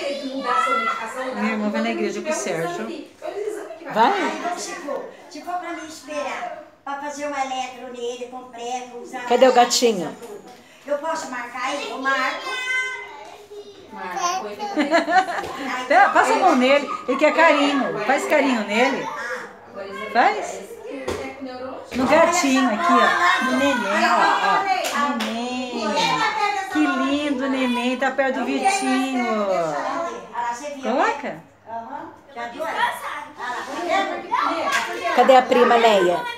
querer mudar a sua medicação. Minha irmã vai na igreja com o Sérgio. Vai? Então, se for pra mim esperar, pra fazer um eletro nele, com prego, usar... Cadê o gatinho? Eu posso marcar aí? Eu marco. Aí, Tá, Passa a mão nele, ele quer carinho. Faz carinho nele. Isabel, Faz? é. No gatinho aqui, ó. No neném, ó. ó. Neném. Que lindo, neném. Tá perto do Vitinho. Lá. Cadê a prima Neia?